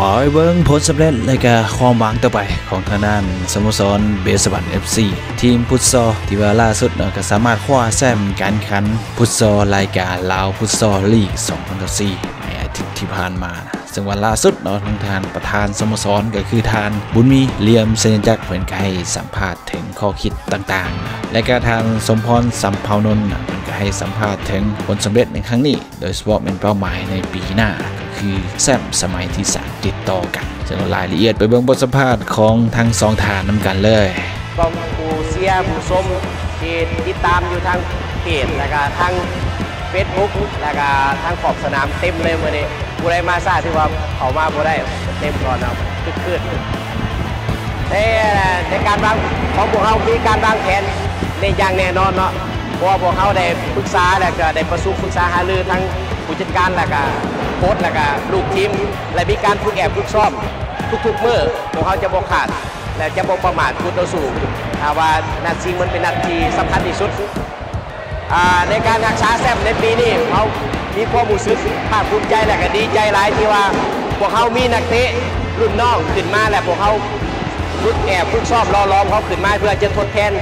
ปล่อยเบิ้งผลสำเร็จและก็ความหวังต่อไปของทางด้านสโมสรเบสบัน FC ทีมฟุตซอที่ว่าล่าสุดเนาะก็สามารถคว้าแชมการขันฟุตซอรายการลาวฟุตซอลลีก 2014ในอาทิตย์ที่ผ่านมานะซึ่งวันล่าสุดเนาะทางทานประธานสโมสรก็คือทานบุญมีเลียมเซนจักเพิ่นก็ให้สัมภาษณ์ถึงข้อคิดต่างๆ และก็ทางสมพรสัมภาวนนท์ ให้สัมภาษณ์ถึงผลสำเร็จในครั้งนี้ โดยเฉพาะเป็นเป้าหมายในปีหน้าก็คือแซมสมัยที่3ติดต่อกันจะรายละเอียดไปเบิ่งบทสัมภาษณ์ของทั้งสองทานนำกันเลยก็ผู้เสียร์ผู้ชมที่ติดตามอยู่ทางเพจแล้วก็ทางเฟซบุ๊กแล้วก็ทางขอบสนามเต็มเลยวันนี้ผู้ใดมาทราบที่ว่าเขามาผู้ได้เต็มก่อนนะคึกคืนแต่ในการวางของพวกเขามีการวางแผนในอย่างแน่นอนเนาะ เพราะว่าพวกเขาได้ปรึกษาแล้วก็ได้ประชุมปรึกษาหารือทั้งผู้จัดการแล้วก็โค้ชแล้วก็ลูกทีมและมีการฝึกแอบฝึกซ้อมทุกๆมื้อพวกเขาจะบอกขาดและจะบอกประมาทคุณต่อสู้ถ้าว่านัดชิงมันเป็นนัดที่สำคัญที่สุดในการรักษาแซมในปีนี้เขามีความรู้สึกภาคภูมิใจและก็ดีใจหลายที่ว่าพวกเขามีนักเตะรุ่นน้องขึ้นมาและพวกเขาฝึกแอบฝึกซ้อมรอล้อมเขาขึ้นมาเพื่อจะทดแทน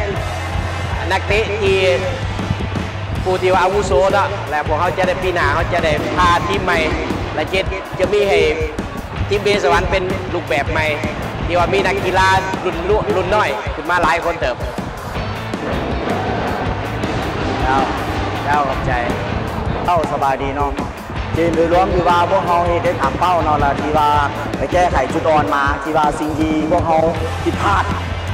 นักเตะที่ ผู้ที่ว่าอาวุโสเนาะและพวกเขาจะได้ปีหน้าเขาจะได้พาทีมใหม่ และเจะจะมีให้ทีมเบสวรรค์เป็นรูปแบบใหม่ที่ว่ามีนักกีฬารุ่นรุ่นรุ่นน้อยขึ้นมาหลายคนเติบเจ้าเจ้าขอบใจเป้าสบายดีเนาะเกมโดยรวมที่ว่าพวกเขาเได้ตามเป้าเนาะล้วที่ว่าไปแก้ไขจุดอ่อนมาที่ว่าสิ่งที่พวกเขาผิดพลาด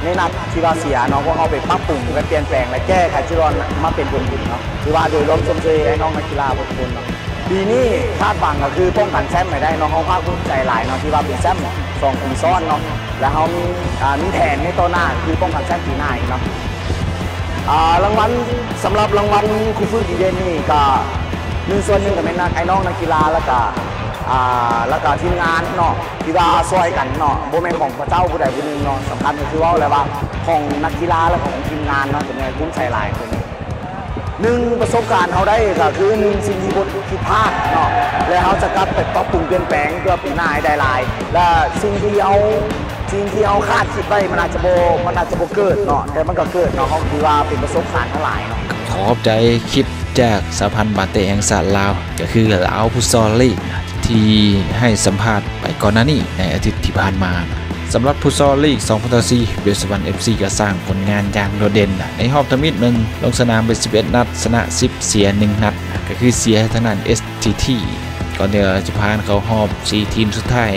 ในนัดที่ว่าเสียนาะพวกเขาไปปรับปรุงและเปลี่ยนแปลงและแก้ไขจุดอ่อนมาเป็นผลดีเนาะที่ว่าโดยรวมชมเชยให้น้องนักกีฬาทุกคนเนาะปีนี้คาดหวังก็คือป้องกันแชมป์ไม่ได้เนาะเขาภาคภูมิใจหลายเนาะที่ว่าเป็นแชมป์สองปีซ้อนเนาะแล้วเขามีอ่ามีแผนในต่อหน้าคือป้องกันแชมป์ปีหน้าอีกเนาะอ่ารางวัลสำหรับรางวัลครูฝึกดีเด่นนี่ก็หนึ่งส่วนหนึ่งก็เป็นนักไอ้น้องนักกีฬาแล้วก็ อ่าแล้วก็ทีมงานเนาะที่ว่าซอยกันเนาะโบแมนของพระเจ้าผู้ใดผู้หนึ่งเนาะสำคัญก็คือว่าอะไรว่าของนักกีฬาและของทีมงานเนาะเป็นไงคุ้มใส่หลายคนหนึ่งประสบการณ์เขาได้ก็คือหนึ่งสิ่งที่บทผิดพลาดเนาะแล้วเขาจะกลับไปปรับปรุงเปลี่ยนแปลงเพื่อปีหน้าให้ได้หลาย และสิ่งที่เอาสิ่งที่เอาคาดคิดไว้มันอาจจะโบมันอาจจะโบเกิดเนาะแต่มันก็เกิดเนาะเขาคือว่าเป็นประสบการณ์ทั้งหลายเนาะขอบใจคลิปจากสาพันธ์บาเตแห่งศาสตร์ลาว ก็คือลาวฟุซอลลีก ที่ให้สัมภาษณ์ไปก่อนหน้านี้ในอาทิตย์ที่ผ่านมาสำหรับฟุตซอลลีก2014เบสวัน FC ก็สร้างผลงานอย่างโดดเด่น ในรอบทมิตหนึ่งลงสนามเป็น11 นัด ชนะ 10 เสีย 1 นัด ก็คือเสียทางด้าน STT ก่อนเดียวจะผ่านเขารอบ 4 ทีมสุดท้าย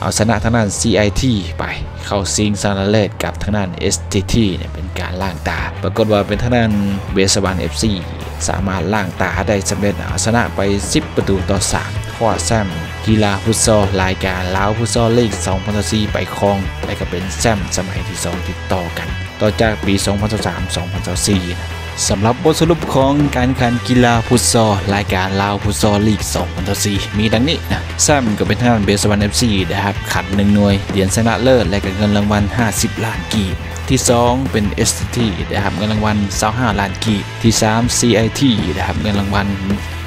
เอาชนะทางด้าน CIT ไปเข้าซิงซานาเลตกับทางด้าน STT เนี่ยเป็นการล่างตา ปรากฏว่าเป็นทางด้านเบสบัน FC สามารถล่างตาได้สำเร็จเอาชนะไป 10 ประตูต่อ 3 คว้าแชมป์กีฬาฟุตซอลรายการลาวฟุตซอลลีก2014ไปครอง และก็เป็นแชมป์สมัยที่ 2 ติดต่อกัน ต่อจากปี 2013-2014นะสำหรับบทสรุปของการแข่งขันกีฬาฟุตซอลรายการลาวฟุตซอลลีก2014มีดังนี้นะแซมก็เป็นท่างเบสวันเอฟซีนะครับ ขันหนึ่งหน่วย เหรียญชนะเลิศและก็เงินรางวัล 50 ล้านกีบ ที่ 2 เป็น ST นะครับ เงินรางวัล 25 ล้านกีบ ที่ 3 CIT นะครับ เงินรางวัล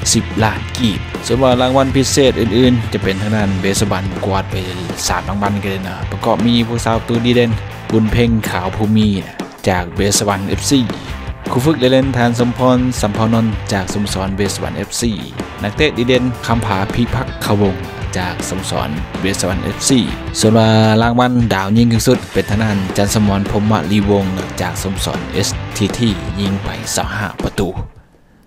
10 ล้านกีบส่วนว่ารางวัลพิเศษอื่นๆ จะเป็นทางด้านเบสบันกวาดไป3รางวัลกันเลยนะ ประกอบมีผู้สาวตัวดีเด่นบุญเพ่งขาวภูมินะจากเบสบัน FC ครูฝึกเล่นทานสมพรสัมพนนท์จากสมสรเบสวันเอฟซีนักเตะดีเด่นคำผาพิพักขวงจากสมสรเบสวันเอฟซีส่วนว่ารางวัลดาวยิงที่สุด เป็นทางด้านจันสมรพรมลีวงจากสมสรเอสทีทียิงไป25ประตู